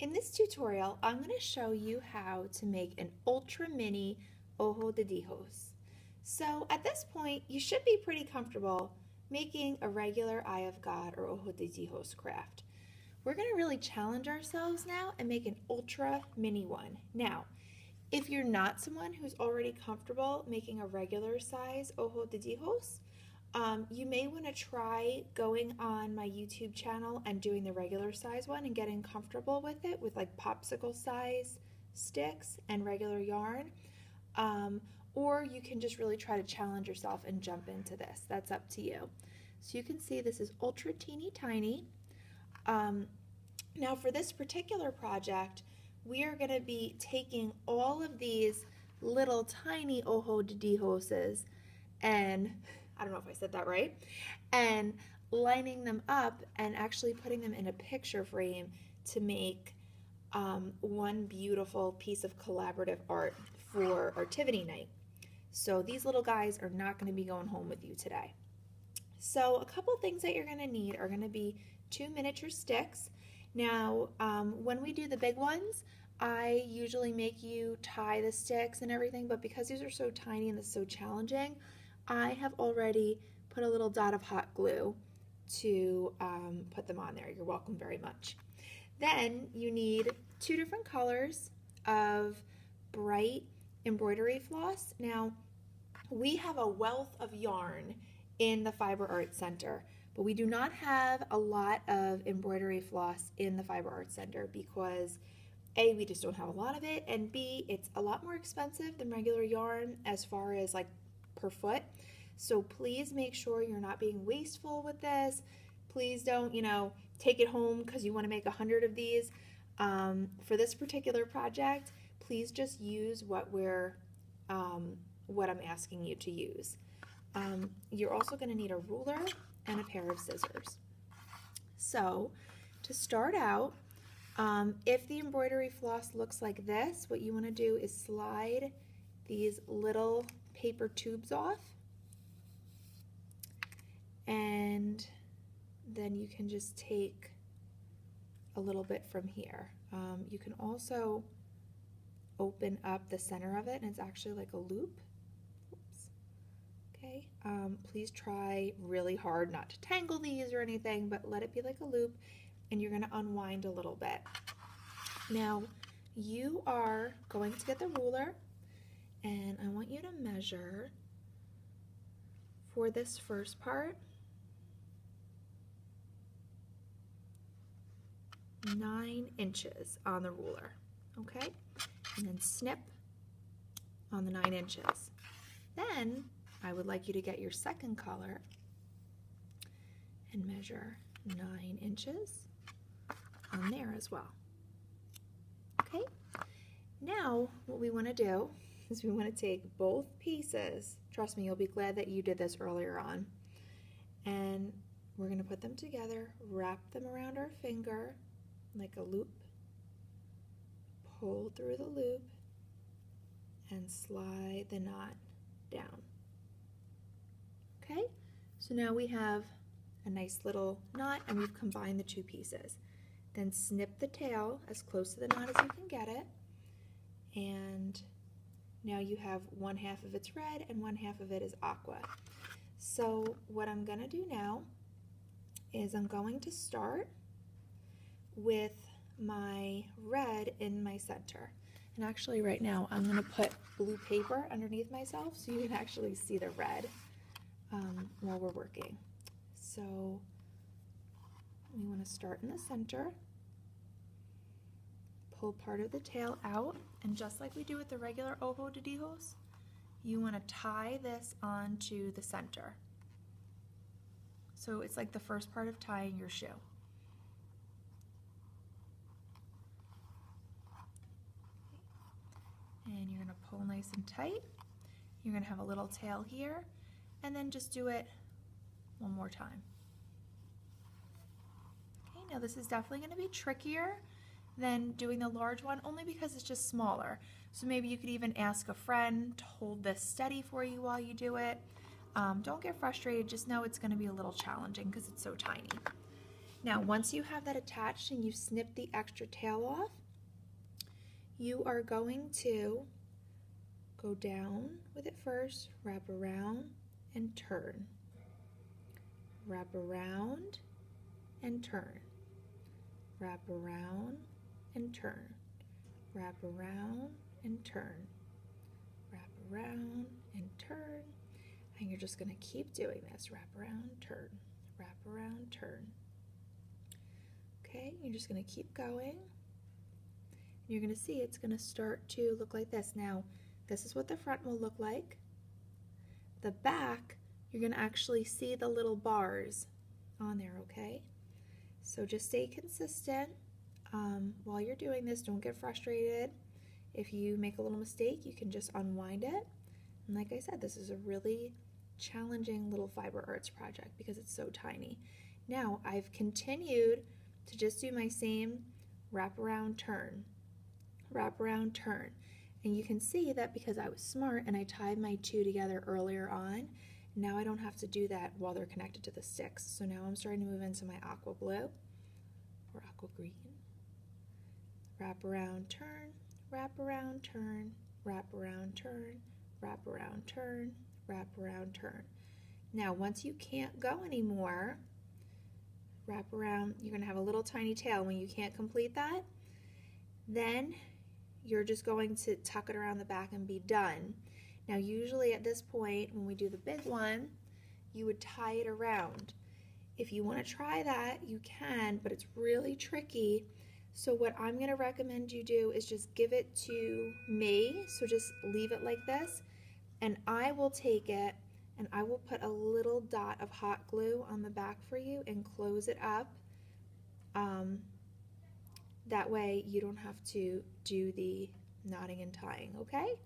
In this tutorial, I'm going to show you how to make an ultra mini ojo de Dios. So at this point, you should be pretty comfortable making a regular Eye of God or ojo de Dios craft. We're going to really challenge ourselves now and make an ultra mini one. Now, if you're not someone who's already comfortable making a regular size ojo de Dios, um, you may want to try going on my YouTube channel and doing the regular size one and getting comfortable with it with like popsicle size sticks and regular yarn. Um, or you can just really try to challenge yourself and jump into this. That's up to you. So you can see this is ultra teeny tiny. Um, now for this particular project, we are going to be taking all of these little tiny ojo de dioses and I don't know if I said that right, and lining them up and actually putting them in a picture frame to make um, one beautiful piece of collaborative art for Artivity Night. So these little guys are not going to be going home with you today. So a couple things that you're going to need are going to be two miniature sticks. Now, um, when we do the big ones, I usually make you tie the sticks and everything, but because these are so tiny and it's so challenging, I have already put a little dot of hot glue to um, put them on there. You're welcome very much. Then you need two different colors of bright embroidery floss. Now, we have a wealth of yarn in the Fiber Arts Center, but we do not have a lot of embroidery floss in the Fiber Arts Center because A, we just don't have a lot of it, and B, it's a lot more expensive than regular yarn as far as like per foot. So please make sure you're not being wasteful with this. Please don't, you know, take it home because you want to make a hundred of these. Um, for this particular project, please just use what we're, um, what I'm asking you to use. Um, you're also going to need a ruler and a pair of scissors. So to start out, um, if the embroidery floss looks like this, what you want to do is slide these little paper tubes off and then you can just take a little bit from here. Um, you can also open up the center of it and it's actually like a loop. Oops. Okay, um, please try really hard not to tangle these or anything, but let it be like a loop and you're gonna unwind a little bit. Now, you are going to get the ruler and I want you to measure for this first part nine inches on the ruler, okay? And then snip on the nine inches. Then I would like you to get your second color and measure nine inches on there as well. Okay, now what we want to do is we want to take both pieces, trust me, you'll be glad that you did this earlier on, and we're going to put them together, wrap them around our finger like a loop, pull through the loop, and slide the knot down. Okay, so now we have a nice little knot and we've combined the two pieces. Then snip the tail as close to the knot as you can get it. And now you have one half of it's red and one half of it is aqua. So what I'm gonna do now is I'm going to start with my red in my center. And actually right now I'm gonna put blue paper underneath myself so you can actually see the red um, while we're working. So we wanna start in the center pull part of the tail out and just like we do with the regular ojo de dios, you want to tie this onto the center. So it's like the first part of tying your shoe. And you're going to pull nice and tight. You're going to have a little tail here and then just do it one more time. Okay, now this is definitely going to be trickier than doing the large one only because it's just smaller. So maybe you could even ask a friend to hold this steady for you while you do it. Um, don't get frustrated, just know it's going to be a little challenging because it's so tiny. Now, once you have that attached and you snip the extra tail off, you are going to go down with it first, wrap around and turn. Wrap around and turn. Wrap around and turn. Wrap around and turn. Wrap around and turn. And you're just going to keep doing this. Wrap around, turn. Wrap around, turn. Okay, you're just going to keep going. You're going to see it's going to start to look like this. Now, this is what the front will look like. The back, you're going to actually see the little bars on there, okay? So just stay consistent um, while you're doing this. Don't get frustrated. If you make a little mistake, you can just unwind it. And like I said, this is a really challenging little fiber arts project because it's so tiny. Now I've continued to just do my same wrap around turn, wrap around turn. And you can see that because I was smart and I tied my two together earlier on, now I don't have to do that while they're connected to the sticks. So now I'm starting to move into my aqua blue or aqua green. Wrap around, turn, wrap around, turn, wrap around, turn, wrap around, turn, wrap around, turn. Now, once you can't go anymore, wrap around, you're gonna have a little tiny tail. When you can't complete that, then you're just going to tuck it around the back and be done. Now usually at this point when we do the big one you would tie it around. If you want to try that you can but it's really tricky so what I'm going to recommend you do is just give it to me so just leave it like this and I will take it and I will put a little dot of hot glue on the back for you and close it up um, that way you don't have to do the knotting and tying, okay?